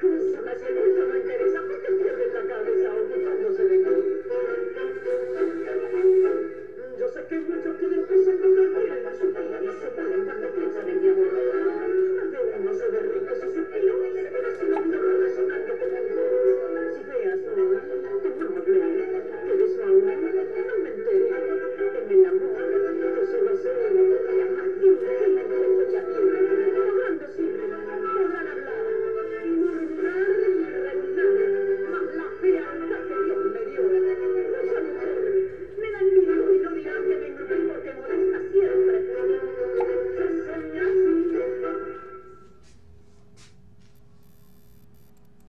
to